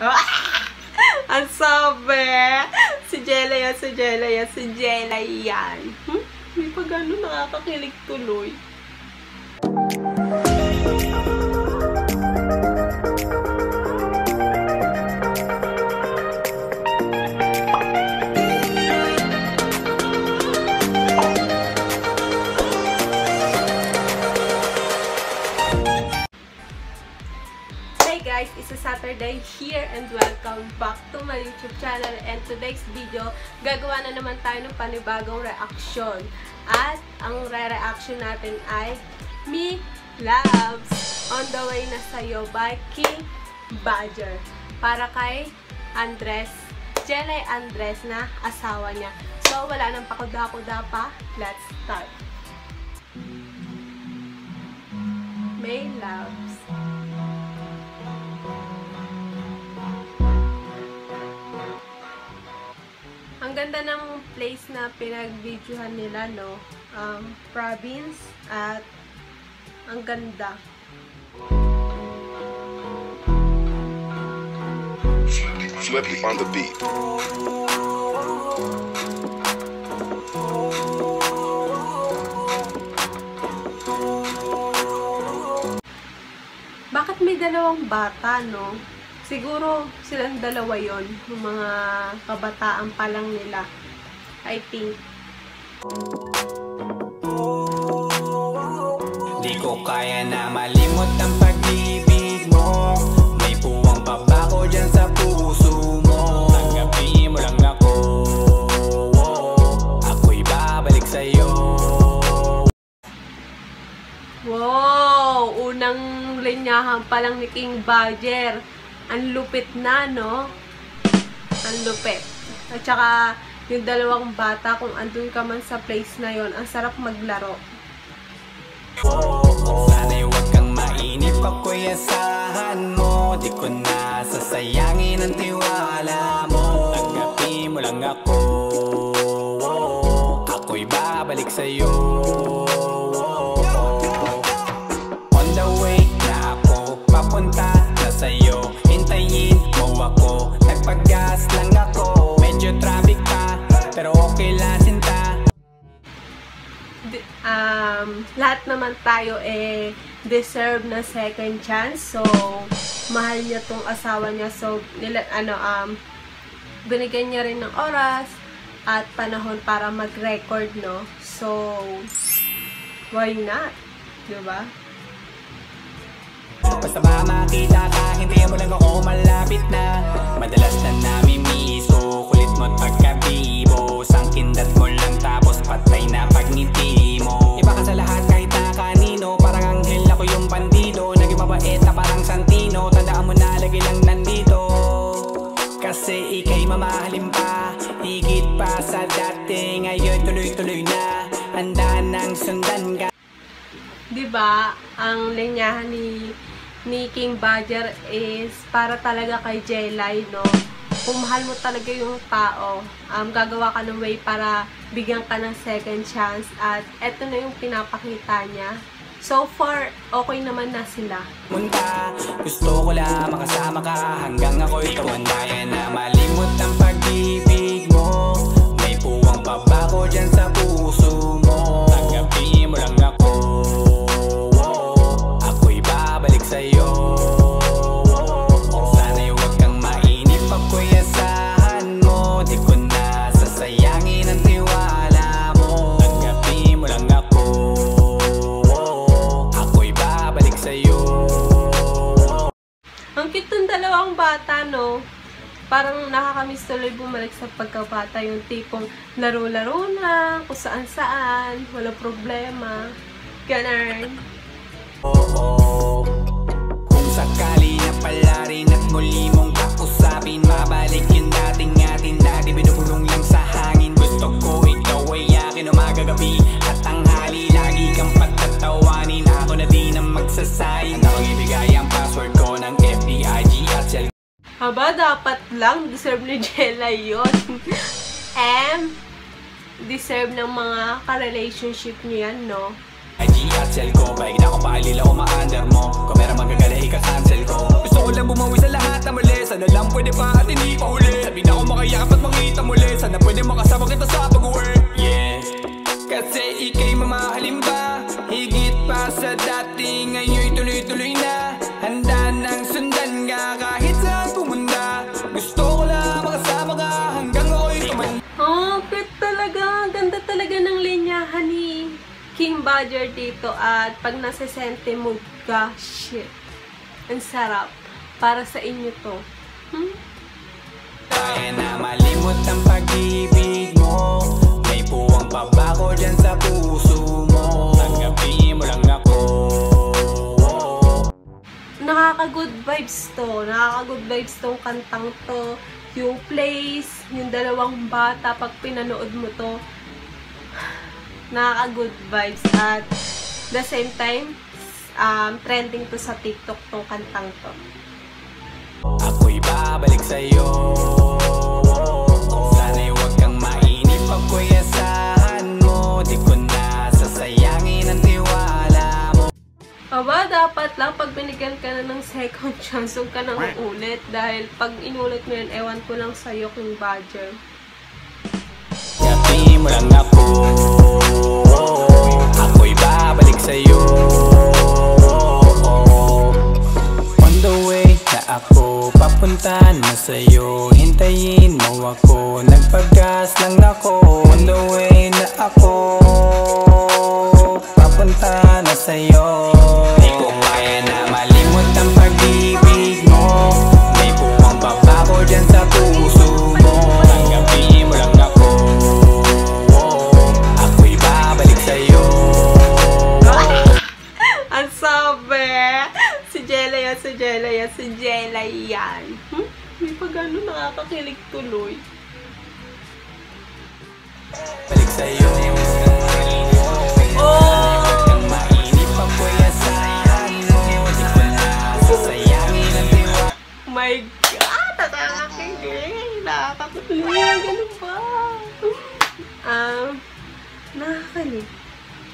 Ang sabi! Si Jella yan, si Jella yan, si Jella yan. Hmm? May pa gano'n nakakakilig tuloy. YouTube channel and today's video, gagawa na naman tayo ng panibagong reaction. At ang re-reaction natin ay Me Loves On The Way Na Sa'yo by King Badger para kay Andres, Jelay Andres na asawa niya. So, wala nang pakuda-kuda pa. Let's start. May Loves Ang ganda ng place na pinag-videohan nila, no? Um, province at ang ganda. Swiftly on the beat. Bakit may dalawang bata, no? Siguro silang dalawa yon yung mga kabataan pa lang nila. I think. Di ko kaya na malimot ang pag-ibig mo May puwang pa ba ko dyan sa puso mo Tanggapin mo lang ako Ako'y babalik sa'yo Wow! Unang linyahan pa lang ni King Badger. Ang lupit na, no? Ang lupit. At saka, yung dalawang bata, kung andun ka man sa place na yon ang sarap maglaro. Sana'y huwag kang mainip Ako'y asahan mo Di ko na sasayangin ang tiwala mo Tanggapin mo lang ako Ako'y babalik sa'yo um, lahat naman tayo eh deserve na second chance. So, mahal niya tong asawa niya. So, nila, ano, um, binigyan niya rin ng oras at panahon para mag-record, no? So, why not? Diba? Basta ba makita ka, hindi mo lang ako malapit na. Madalas na namimiso, kulit mo't pagkabibo Sangkindat mo lang tapos patay na pagngiti mo. Iba ka sa lahat kahit na kanino, parang anghel ako yung bandido. Naging mabait na parang santino, tandaan mo na lagi lang nandito. Kasi ikay mamahalin pa, higit pa sa dati. Ngayon tuloy-tuloy na, handa nang sundan ka. 'di ba? Ang linyahan ni ni King Badger is para talaga kay Jelay, no? Kung mahal mo talaga yung tao, um, gagawa ka ng way para bigyan ka ng second chance at eto na yung pinapakita niya. So far, okay naman na sila. Munta, gusto ko lang makasama ka Hanggang ako'y tawandayan na malimot ang pag-ibig mo May puwang pa ba ko dyan sa puso mo nakakamiss tuloy bumalik sa pagkabata yung tipong laro-laro na, kung saan-saan, walang problema. Ganun. Oo Kung sakali na pala rin at muli mong kausapin Mabalik yung dating atin Dati binubulong lang sa Haba, dapat lang. Deserve ni Jella yun. And, deserve ng mga ka-relationship niyo yan, no? IG at cell ko Paig na akong paalila o ma-under mo Kung meron magagala ika-cancel ko Gusto ko lang bumawi sa lahat na mali Sana lang pwede pa at hindi pa huli Sabi na ako makayakap at makita muli Sana pwede makasama kita sa pag-uwi Yeah Kasi ikay mamahalin ba Badger dito. At pag nasa sente mood ka, shit. Ang sarap. Para sa inyo to. Hmm? Kaya na malimot ang pag-ibig mo May puwang babako dyan sa puso mo Tanggapin mo lang ako Nakaka-good vibes to. Nakaka-good vibes tong kantang to. Yung place, yung dalawang bata, pag pinanood mo to, nakaka-good vibes. At the same time, um, trending to sa TikTok tong kantang to. Ako'y babalik sa'yo Sana'y huwag kang mainip Pag ko'y asahan mo Di ko na sasayangin ang tiwala mo Aba, dapat lang pag binigyan ka na ng second chance, huwag ka nang ulit. Dahil pag inulit mo yun, ewan ko lang sa'yo kung badger. Tanggapin mo lang ako Ako'y babalik sa'yo. On the way na ako Papunta na sa'yo. Hintayin mo ako Nagpagas lang ako. On the way na ako Papunta na sa'yo Jella yan, si Jella yan. Hmm? May pag ano, nakakakilig tuloy. Balik sa'yo Oh! Tiwala My God! Nakakakilig! Nakakakilig! Ganun ba? Um, nakakakilig.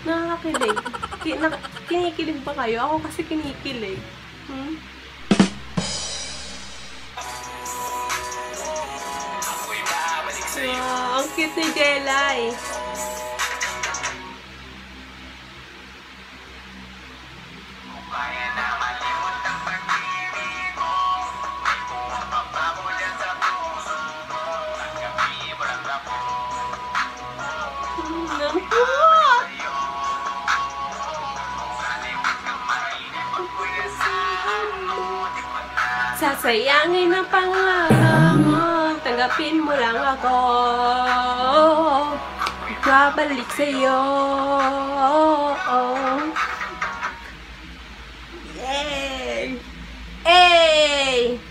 Nakakakilig. Ki- na- kinikilig ba kayo? Ako kasi kinikilig. Hmm? Kuyasahan mo Di ko na Sasayangin ang pangarap. Tanggapin mo lang ako. Babalik sa'yo. Yay! Hey!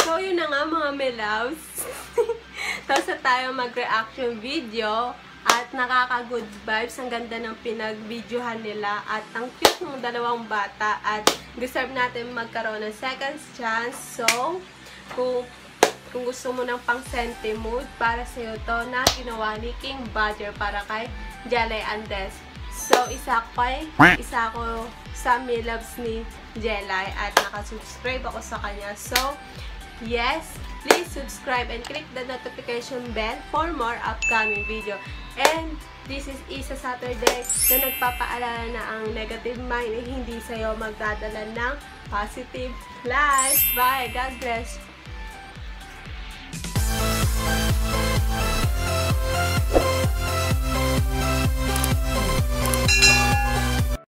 So, yun na nga mga may loves. Tapos na tayo mag-reaction video. At nakaka-good vibes. Ang ganda ng pinag-videohan nila. At ang cute ng dalawang bata. At deserve natin magkaroon ng second chance. So, kung, kung gusto mo ng pang senti mood, para sa'yo to na ginawa ni King Badger para kay Jelay Andes. So, isa ko kay, isa ko sa loves ni Jelay at nakasubscribe ako sa kanya. So, yes, please subscribe and click the notification bell for more upcoming video. And this is Isa Saturday na nagpapaalala na ang negative mind ay hindi sa'yo magdadala ng positive life. Bye! God bless!